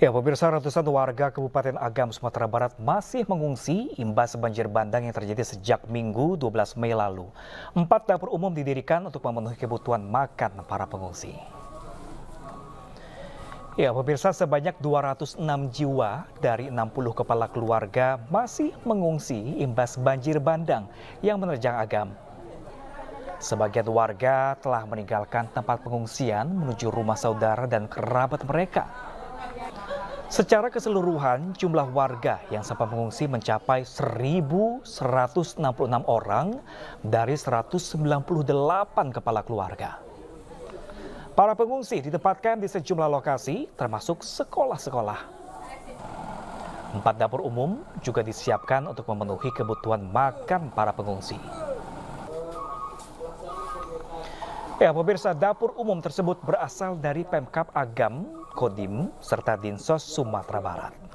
Ya, pemirsa ratusan warga Kabupaten Agam, Sumatera Barat masih mengungsi imbas banjir bandang yang terjadi sejak Minggu 12 Mei lalu. Empat dapur umum didirikan untuk memenuhi kebutuhan makan para pengungsi. Ya, pemirsa sebanyak 206 jiwa dari 60 kepala keluarga masih mengungsi imbas banjir bandang yang menerjang Agam. Sebagian warga telah meninggalkan tempat pengungsian menuju rumah saudara dan kerabat mereka. Secara keseluruhan, jumlah warga yang sempat mengungsi mencapai 1.166 orang dari 198 kepala keluarga. Para pengungsi ditempatkan di sejumlah lokasi, termasuk sekolah-sekolah. Empat dapur umum juga disiapkan untuk memenuhi kebutuhan makan para pengungsi. Ya, pemirsa dapur umum tersebut berasal dari Pemkap Agam, Kodim, serta Dinsos Sumatera Barat.